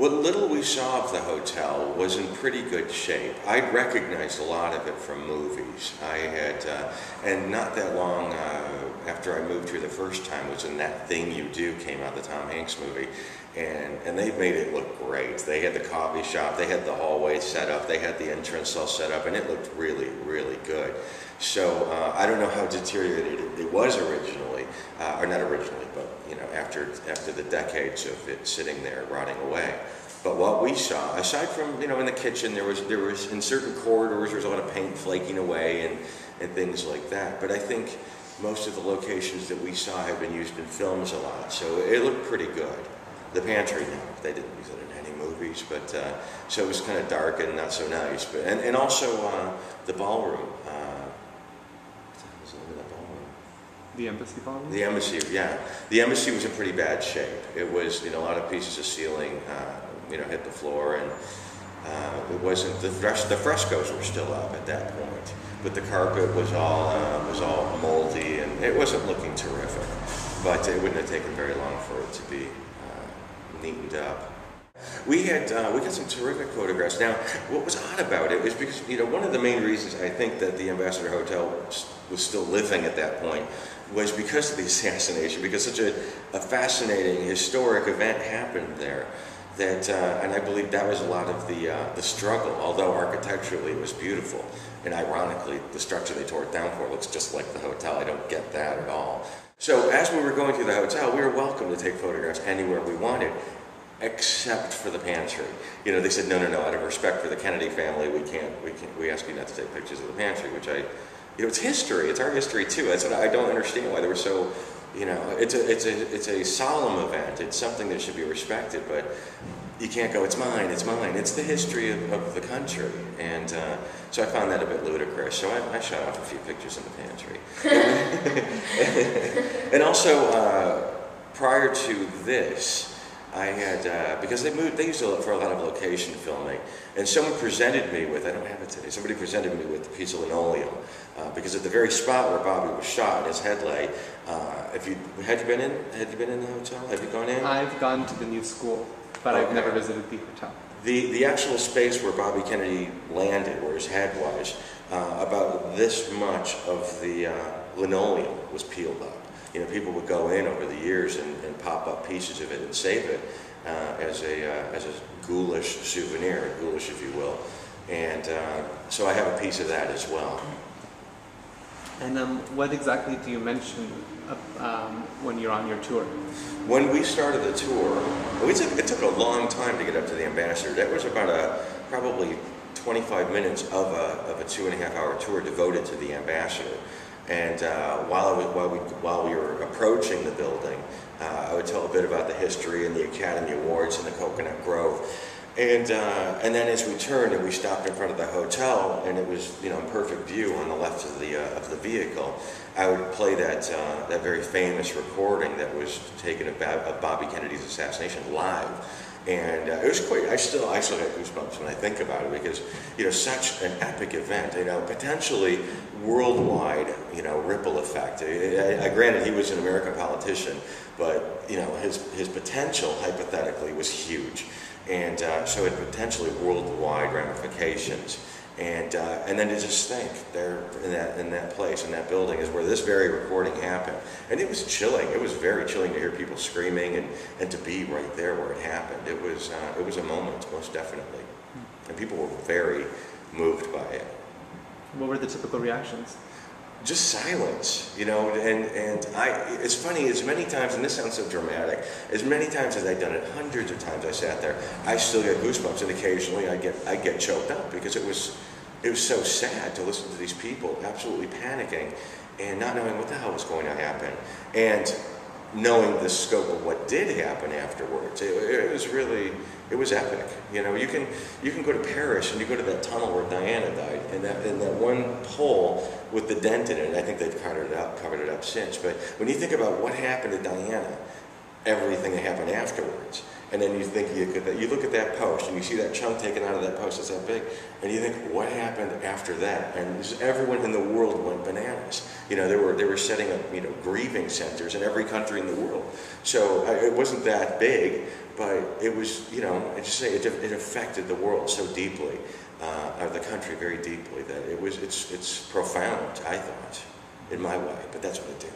What little we saw of the hotel was in pretty good shape. I'd recognized a lot of it from movies. I had, uh, and not that long uh, after I moved here the first time was in That Thing You Do came out, the Tom Hanks movie, and, and they made it look great. They had the coffee shop, they had the hallway set up, they had the entrance all set up, and it looked really, really good. So uh, I don't know how deteriorated it was originally, uh, or not originally, but you know, after after the decades of it sitting there rotting away. But what we saw, aside from you know in the kitchen, there was there was in certain corridors there was a lot of paint flaking away and and things like that. But I think most of the locations that we saw have been used in films a lot, so it looked pretty good. The pantry, no, they didn't use it in any movies, but uh, so it was kind of dark and not so nice. But and, and also uh, the ballroom. Uh, the embassy? The embassy, yeah. The embassy was in pretty bad shape. It was, you know, a lot of pieces of ceiling, uh, you know, hit the floor, and uh, it wasn't the, the frescoes were still up at that point, but the carpet was all uh, was all moldy, and it wasn't looking terrific. But it wouldn't have taken very long for it to be uh, neatened up. We had uh, we got some terrific photographs. Now, what was odd about it is because you know one of the main reasons I think that the Ambassador Hotel was still living at that point was because of the assassination, because such a, a fascinating historic event happened there. That, uh, and I believe that was a lot of the, uh, the struggle, although architecturally it was beautiful. And ironically, the structure they tore it down for looks just like the hotel. I don't get that at all. So as we were going through the hotel, we were welcome to take photographs anywhere we wanted, except for the pantry. You know, they said, no, no, no, out of respect for the Kennedy family, we can't, we can't, we ask you not to take pictures of the pantry, which I you know, it's history. It's our history too. That's what I don't understand why they were so, you know, it's a, it's a, it's a solemn event. It's something that should be respected, but you can't go, it's mine, it's mine. It's the history of, of the country. And uh, so I found that a bit ludicrous. So I, I shot off a few pictures in the pantry. and also, uh, prior to this, I had, uh, because they moved, they used it for a lot of location filming, and someone presented me with, I don't have it today, somebody presented me with a piece of linoleum, uh, because at the very spot where Bobby was shot, his head lay, uh, if you, had you been in, had you been in the hotel? Have you gone in? I've gone to the new school, but okay. I've never visited the hotel. The, the actual space where Bobby Kennedy landed, where his head was, uh, about this much of the uh, linoleum was peeled up you know, people would go in over the years and, and pop up pieces of it and save it uh, as a uh, as a ghoulish souvenir, ghoulish if you will. And uh, so I have a piece of that as well. And um, what exactly do you mention um, when you're on your tour? When we started the tour, it took, it took a long time to get up to the ambassador. That was about a probably 25 minutes of a, of a two and a half hour tour devoted to the ambassador. And uh, while, was, while, we, while we were approaching the building, uh, I would tell a bit about the history and the Academy Awards and the Coconut Grove. And, uh, and then as we turned and we stopped in front of the hotel and it was you know perfect view on the left of the, uh, of the vehicle, I would play that, uh, that very famous recording that was taken of Bobby Kennedy's assassination live. And uh, it was quite, I still, I still get goosebumps when I think about it because, you know, such an epic event, you know, potentially worldwide, you know, ripple effect. I, I, granted he was an American politician, but, you know, his, his potential, hypothetically, was huge. And uh, so it potentially worldwide ramifications. And, uh, and then to just think there in that, in that place, in that building, is where this very recording happened. And it was chilling. It was very chilling to hear people screaming and, and to be right there where it happened. It was, uh, it was a moment, most definitely. And people were very moved by it. What were the typical reactions? Just silence, you know, and, and I, it's funny, as many times, and this sounds so dramatic, as many times as I've done it, hundreds of times I sat there, I still get goosebumps, and occasionally I get, I get choked up because it was, it was so sad to listen to these people absolutely panicking and not knowing what the hell was going to happen. And knowing the scope of what did happen afterwards, it, it, was really, it was epic. You know, you can, you can go to Paris and you go to that tunnel where Diana died, and that, and that one hole with the dent in it, I think they've covered it up, covered it up since, but when you think about what happened to Diana, everything that happened afterwards. And then you think you could, you look at that post and you see that chunk taken out of that post that's that big, and you think, what happened after that? And everyone in the world went bananas. You know, they were they were setting up you know grieving centers in every country in the world. So I, it wasn't that big, but it was you know, I just say it, it affected the world so deeply, uh, or the country very deeply that it was it's it's profound. I thought, in my way, but that's what it did.